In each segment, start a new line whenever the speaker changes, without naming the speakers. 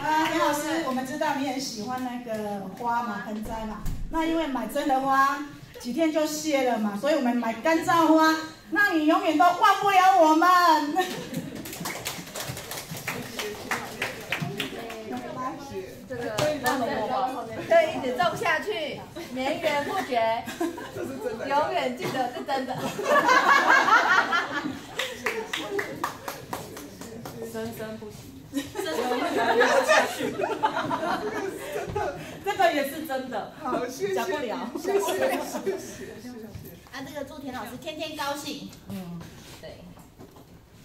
啊，林老师，我们知道你很喜欢那个花嘛，盆栽嘛。那因为买真的花几天就谢了嘛，所以我们买干燥花，那你永远都忘不了我们。
这个可以一直种下去，绵延不绝，永远记得是真的。
生生不息，
生生下去。
这个也是真的，
好，谢谢，
讲不了，
谢谢，谢谢。
啊，这个祝田老师天天高兴。嗯，对。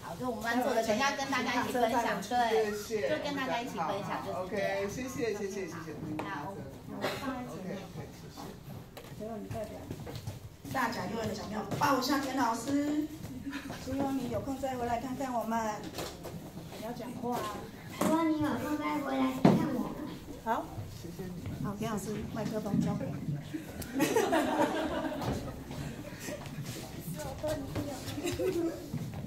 好，就我们班做的，等下跟大家一起分享，对，就跟大家一起分享，就是
OK，谢谢，谢谢，谢谢。
好，我放在前面。
最后你代表大甲幼儿的小朋友抱一下田老师，希望你有空再回来看看我们。不要讲话啊。
希望你有空再回来看我们。
好，谢谢你。好，给老师，麦克风交给你。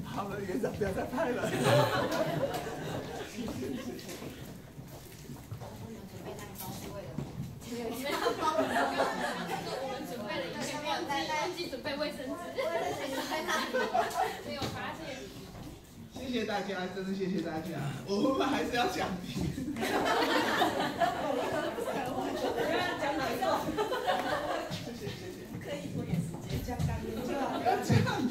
好了，园长不要再拍了。
我们准备了一些面纸，忘记准备卫生纸，没有发现。
谢谢大家，真的谢谢大家。我们还是要讲题。
讲哪一个？
谢谢谢谢。
可以拖点时间，讲感言就好。
不要这样子。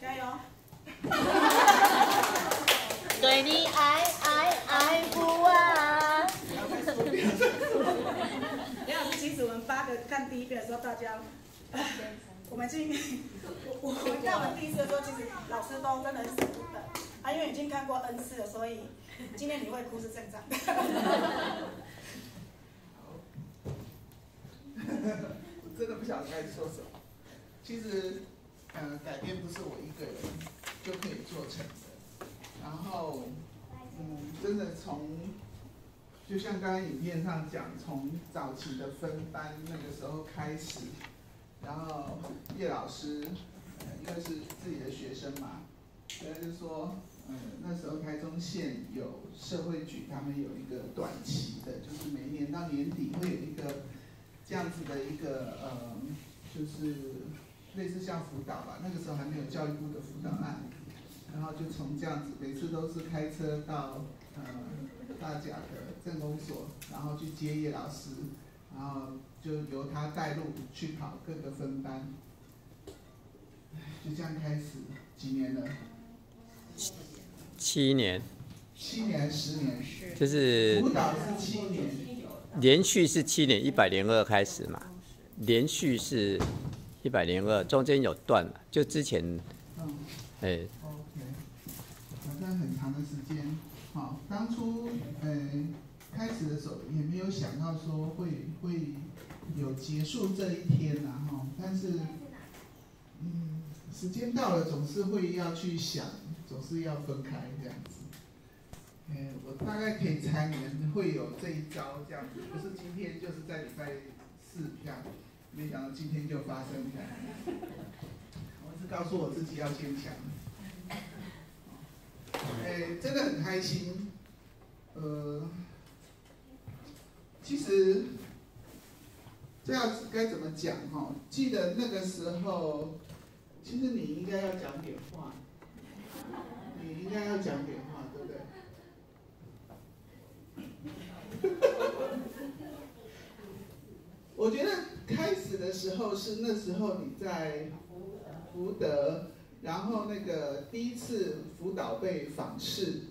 加油！
对你爱爱爱不完。
梁老师，其实我们八个看第一遍的时候，大家，我们今我我们看完第一次的时候，其实老师都真的很舍不得，啊，因为已经看过 N 次了，所以今天你会哭是正常的。
我真的不晓得该说什么。其实，呃，改变不是我一个人就可以做成的。然后，嗯，真的从，就像刚刚影片上讲，从早期的分班那个时候开始，然后叶老师，呃，因为是自己的学生嘛，所以就说，嗯，那时候台中县有社会局，他们有一个短期的，就是每年到年底会有一个这样子的一个，呃，就是类似像辅导吧，那个时候还没有教育部的辅导案。然后就从这样子，每次都是开车到呃大甲的政工所，然后去接叶老师，然后就由他带路去跑各个分班，就这样开始几年了？
七年。
七年十年？
就是
辅导是七年。
连续是七年，一百零二开始嘛，连续是一百零二，中间有断了，就之前，
嗯，
哎。
反正很长的时间，好，当初呃开始的时候也没有想到说会会有结束这一天呐，哈，但是嗯时间到了总是会要去想，总是要分开这样子，嗯，我大概可以猜你们会有这一招这样子，不是今天就是在礼拜四这样，没想到今天就发生这样，我是告诉我自己要坚强。哎，真的很开心。呃，其实这样子该怎么讲哈？记得那个时候，其实你应该要讲点话，你应该要讲点话，对不对？我觉得开始的时候是那时候你在福德。然后那个第一次辅导被访视，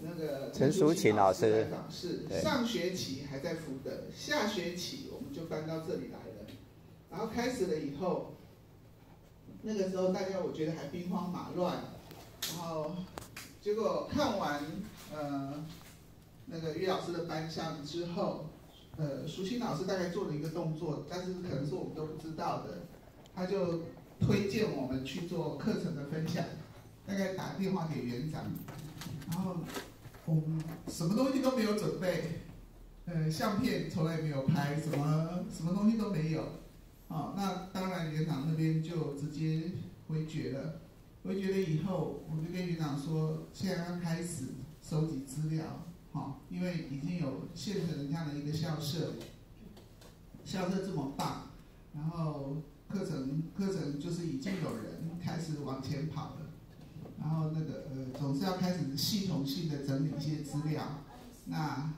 那个
陈淑琴老师
来访视。上学期还在福德，下学期我们就搬到这里来了。然后开始了以后，那个时候大家我觉得还兵荒马乱。然后结果看完呃那个于老师的班上之后，呃舒心老师大概做了一个动作，但是可能是我们都不知道的，他就。推荐我们去做课程的分享，大概打电话给园长，然后我们什么东西都没有准备，呃，相片从来没有拍，什么什么东西都没有，哦，那当然园长那边就直接回绝了，我觉得以后我就跟园长说，现在要开始收集资料，好，因为已经有现成的这样的一个校舍，校舍这么棒，然后课程课程就是已经有人开始往前跑了，然后那个呃总是要开始系统性的整理一些资料，那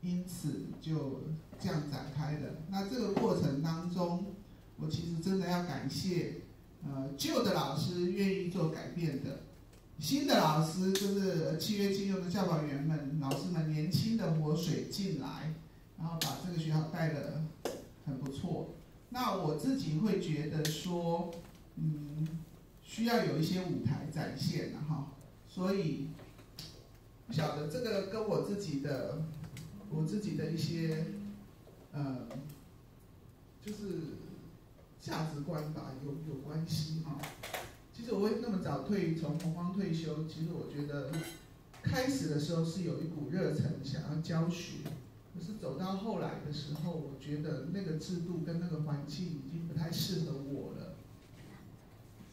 因此就这样展开的。那这个过程当中，我其实真的要感谢。呃，旧的老师愿意做改变的，新的老师就是契约金用的教保员们、老师们年轻的活水进来，然后把这个学校带的很不错。那我自己会觉得说，嗯，需要有一些舞台展现的哈，所以不晓得这个跟我自己的我自己的一些呃，就是。价值观吧，有有关系哈。其实我会那么早退从红方退休，其实我觉得开始的时候是有一股热忱想要教学，可是走到后来的时候，我觉得那个制度跟那个环境已经不太适合我了。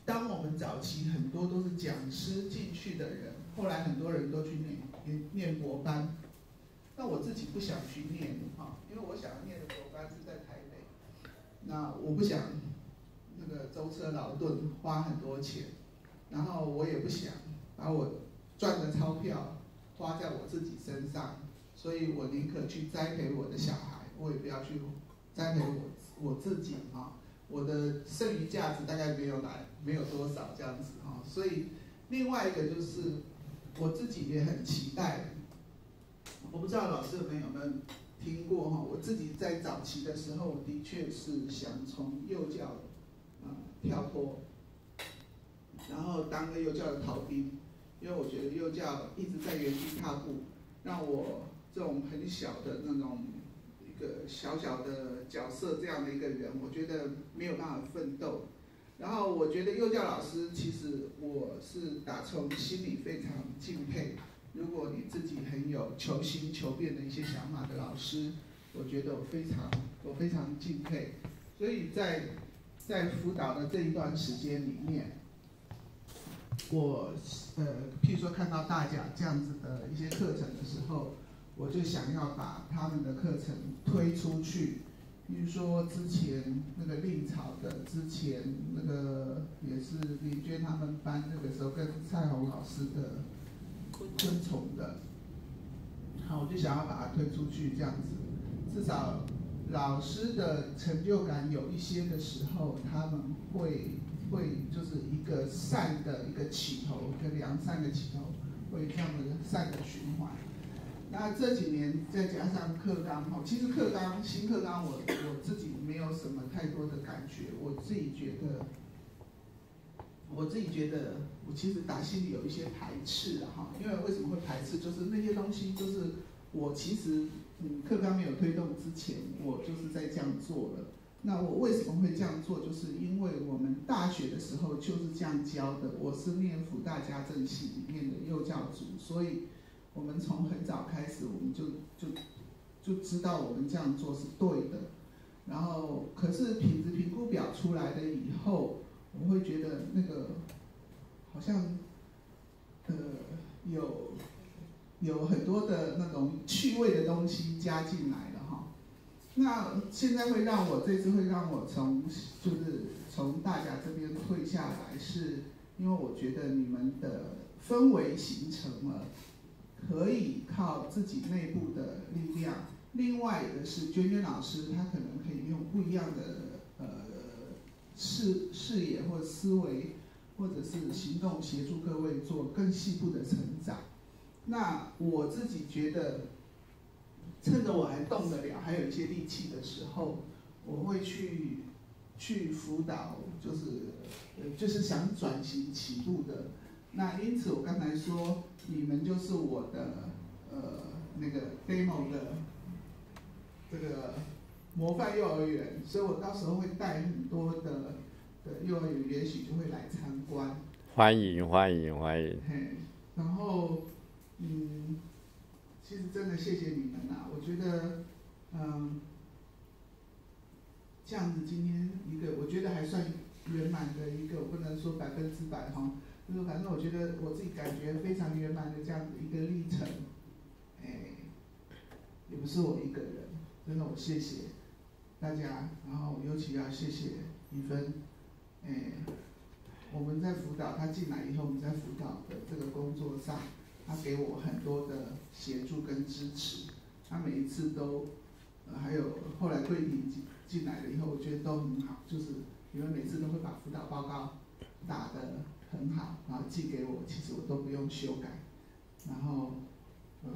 当我们早期很多都是讲师进去的人，后来很多人都去念念念国班，那我自己不想去念哈，因为我想要念的国班是在，那我不想。那个舟车劳顿花很多钱，然后我也不想把我赚的钞票花在我自己身上，所以我宁可去栽培我的小孩，我也不要去栽培我我自己啊。我的剩余价值大概没有来，没有多少这样子啊。所以另外一个就是我自己也很期待，我不知道老师们有没有听过哈？我自己在早期的时候，的确是想从幼教。啊跳脱，然后当个幼教的逃兵，因为我觉得幼教一直在原地踏步，让我这种很小的那种一个小小的角色这样的一个人，我觉得没有办法奋斗。然后我觉得幼教老师其实我是打从心里非常敬佩，如果你自己很有求新求变的一些想法的老师，我觉得我非常我非常敬佩。所以在在辅导的这一段时间里面，我呃，譬如说看到大甲这样子的一些课程的时候，我就想要把他们的课程推出去。比如说之前那个令草的，之前那个也是李娟他们班那个时候跟蔡红老师的昆虫的，好，我就想要把它推出去这样子，至少。老师的成就感有一些的时候，他们会会就是一个善的一个起头，一个良善的起头，会这样的善的循环。那这几年再加上课纲哈，其实课纲新课纲我我自己没有什么太多的感觉，我自己觉得，我自己觉得我其实打心里有一些排斥的哈，因为为什么会排斥？就是那些东西就是我其实。嗯，课纲没有推动之前，我就是在这样做了。那我为什么会这样做？就是因为我们大学的时候就是这样教的。我是念福大家政系里面的幼教组，所以我们从很早开始，我们就就就知道我们这样做是对的。然后，可是品质评估表出来了以后，我会觉得那个好像呃有。有很多的那种趣味的东西加进来了哈，那现在会让我这次会让我从就是从大家这边退下来，是因为我觉得你们的氛围形成了，可以靠自己内部的力量。另外一个是娟娟老师，她可能可以用不一样的视视野或思维，或者是行动协助各位做更细部的成长。那我自己觉得，趁着我还动得了，还有一些力气的时候，我会去去辅导，就是，就是想转型起步的。那因此我刚才说，你们就是我的呃那个 demo 的这个模范幼儿园，所以我到时候会带很多的的幼儿园，也许就会来参观。
欢迎欢迎欢迎。
嘿，然后。嗯，其实真的谢谢你们啊！我觉得，嗯，这样子今天一个，我觉得还算圆满的一个，不能说百分之百哈，就是反正我觉得我自己感觉非常圆满的这样子一个历程，哎，也不是我一个人，真的我谢谢大家，然后尤其要谢谢一芬，哎，我们在辅导他进来以后，我们在辅导的这个工作上，他给我很多的协助跟支持，他每一次都，还有后来桂林进进来了以后，我觉得都很好，就是你们每次都会把辅导报告打的。很好，然后寄给我，其实我都不用修改。然后，呃，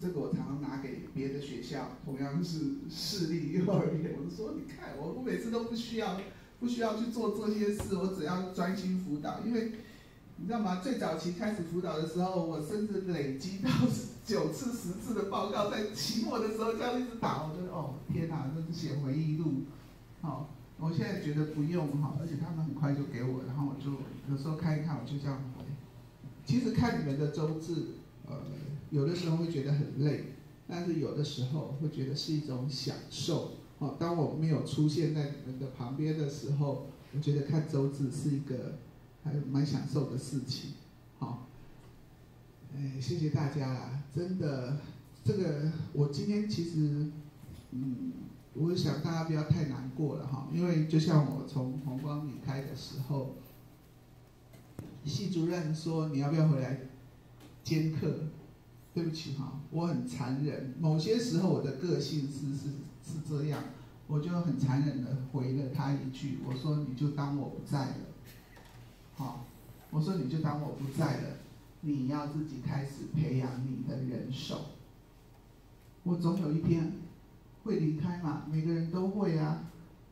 这个我常常拿给别的学校，同样是私立幼儿园，我说你看，我我每次都不需要不需要去做这些事，我只要专心辅导。因为你知道吗？最早期开始辅导的时候，我甚至累积到九次、十次的报告，在期末的时候这样一直打，我觉得哦天哪，这是写回忆录，好。我现在觉得不用哈，而且他们很快就给我，然后我就有时候看一看，我就这样回。其实看你们的周志，呃，有的时候会觉得很累，但是有的时候会觉得是一种享受。哦，当我没有出现在你们的旁边的时候，我觉得看周字是一个还蛮享受的事情。好，哎，谢谢大家啦，真的，这个我今天其实，嗯。我想大家不要太难过了哈，因为就像我从红光离开的时候，系主任说你要不要回来兼课？对不起哈，我很残忍，某些时候我的个性是是是这样，我就很残忍的回了他一句，我说你就当我不在了，好，我说你就当我不在了，你要自己开始培养你的人手，我总有一天。会离开嘛？每个人都会啊，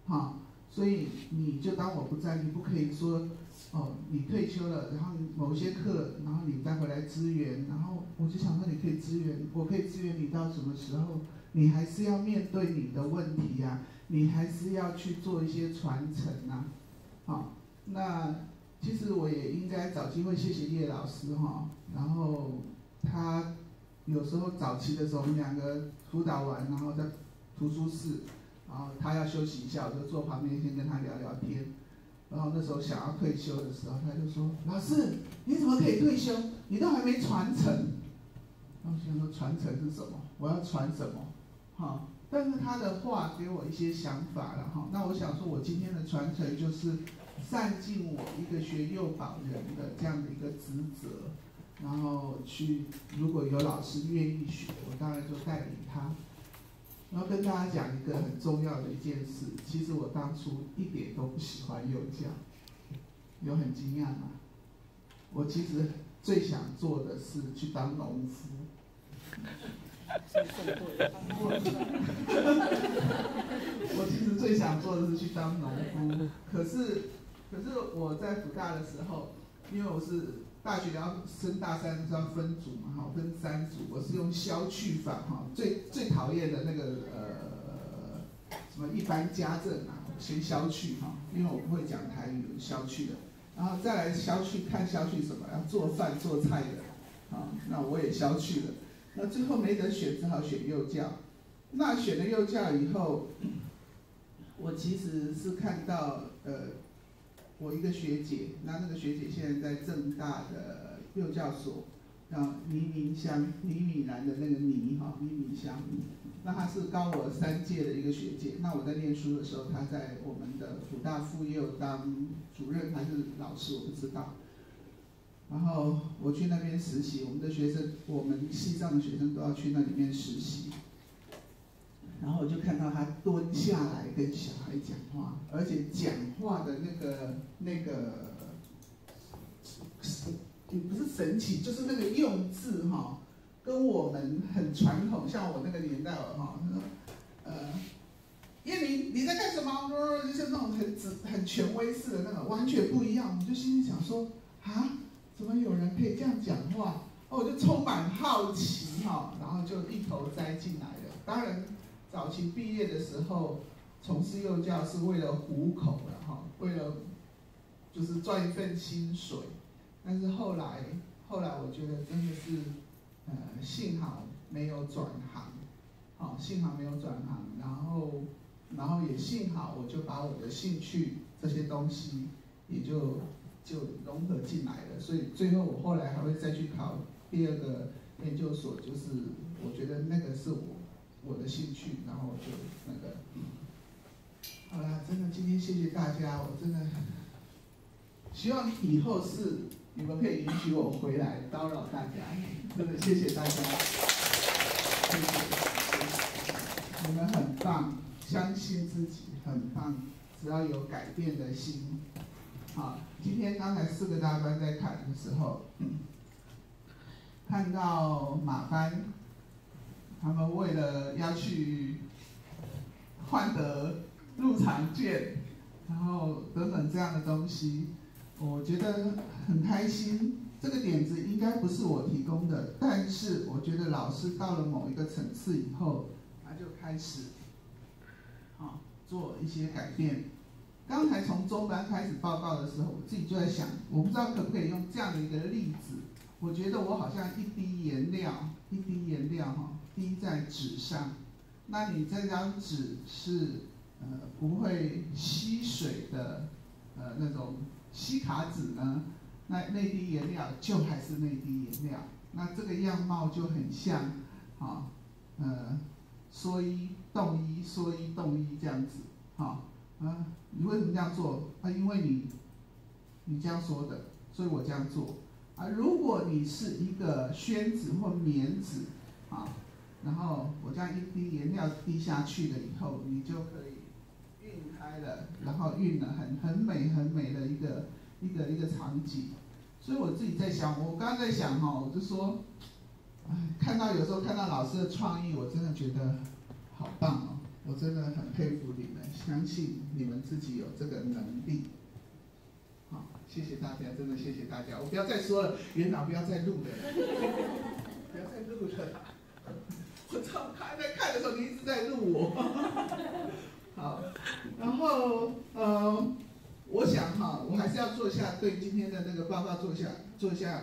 好，所以你就当我不在，你不可以说，哦，你退休了，然后某些课，然后你再回来支援，然后我就想说你可以支援，我可以支援你到什么时候？你还是要面对你的问题呀，你还是要去做一些传承呐，好，那其实我也应该找机会谢谢叶老师哈，然后他有时候早期的时候，我们两个辅导完，然后在。图书室，然后他要休息一下，我就坐旁边先跟他聊聊天。然后那时候想要退休的时候，他就说：“老师，你怎么可以退休？你都还没传承。”然后我想说传承是什么？我要传什么？哈！但是他的话给我一些想法了哈。那我想说，我今天的传承就是善尽我一个学幼保人的这样的一个职责，然后去如果有老师愿意学，我当然就带领他。然后跟大家讲一个很重要的一件事，其实我当初一点都不喜欢幼教，有很惊讶吗？我其实最想做的是去当农夫。我其实最想做的是去当农夫，可是，可是我在福大的时候，因为我是。大学要升大三是要分组嘛，哈，分三组。我是用消去法，哈，最最讨厌的那个呃什么一般家政啊，先消去哈，因为我不会讲台语，消去的。然后再来消去，看消去什么，要做饭做菜的，啊，那我也消去了。那最后没得选，只好选幼教。那选了幼教以后，我其实是看到呃。我一个学姐，那那个学姐现在在正大的幼教所，叫倪明香，倪敏兰的那个倪哈，倪明香，那她是高我三届的一个学姐。那我在念书的时候，她在我们的辅大附幼当主任还是老师，我不知道。然后我去那边实习，我们的学生，我们西藏的学生都要去那里面实习。然后我就看到他蹲下来跟小孩讲话，而且讲话的那个那个，也不是神奇，就是那个用字哈，跟我们很传统，像我那个年代哈，他说，呃，叶明你在干什么？就是那种很很权威式的那种，完全不一样。我就心里想说，啊，怎么有人可以这样讲话？哦，我就充满好奇哈，然后就一头栽进来了。当然。早期毕业的时候，从事幼教是为了糊口的哈，为了就是赚一份薪水。但是后来，后来我觉得真的是，呃，幸好没有转行，好，幸好没有转行，然后，然后也幸好我就把我的兴趣这些东西也就就融合进来了。所以最后我后来还会再去考第二个研究所，就是我觉得那个是我我的兴趣，然后就那个。好了，真的今天谢谢大家，我真的希望以后是你们可以允许我回来叨扰大家，真的谢谢大家，谢谢，你们很棒，相信自己很棒，只要有改变的心。好，今天刚才四个大班在看的时候，看到马班，他们为了要去换得。入场券，然后等等这样的东西，我觉得很开心。这个点子应该不是我提供的，但是我觉得老师到了某一个层次以后，他就开始，啊，做一些改变。刚才从中班开始报告的时候，我自己就在想，我不知道可不可以用这样的一个例子。我觉得我好像一滴颜料，一滴颜料哈，滴在纸上，那你这张纸是。呃，不会吸水的，呃，那种吸卡纸呢，那那滴颜料就还是那滴颜料，那这个样貌就很像，啊，呃，说一动一，说一动一这样子，哈，啊，你为什么这样做？啊，因为你，你这样说的，所以我这样做。啊，如果你是一个宣纸或棉纸，啊，然后我这样一滴颜料滴下去了以后，你就可以晕。开了，然后晕了，很很美很美的一个一个一个场景，所以我自己在想，我刚刚在想哈，我就说，哎，看到有时候看到老师的创意，我真的觉得好棒哦，我真的很佩服你们，相信你们自己有这个能力。好，谢谢大家，真的谢谢大家，我不要再说了，元老不要再录了，不要再录了，我操，他在看的时候你一直在录我。好，然后呃，我想哈，我还是要做一下对今天的那个报告做一下做一下。